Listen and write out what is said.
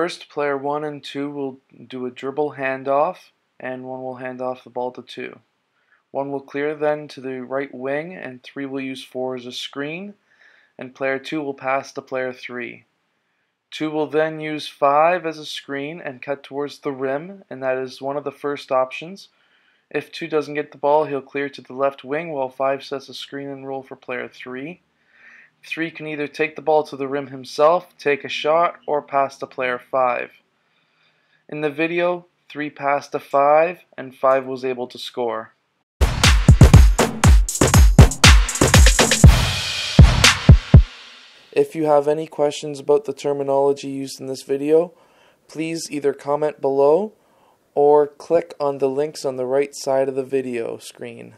First, player 1 and 2 will do a dribble handoff, and 1 will hand off the ball to 2. 1 will clear then to the right wing, and 3 will use 4 as a screen, and player 2 will pass to player 3. 2 will then use 5 as a screen and cut towards the rim, and that is one of the first options. If 2 doesn't get the ball, he'll clear to the left wing while 5 sets a screen and roll for player 3. 3 can either take the ball to the rim himself, take a shot, or pass to player 5. In the video, 3 passed to 5, and 5 was able to score. If you have any questions about the terminology used in this video, please either comment below or click on the links on the right side of the video screen.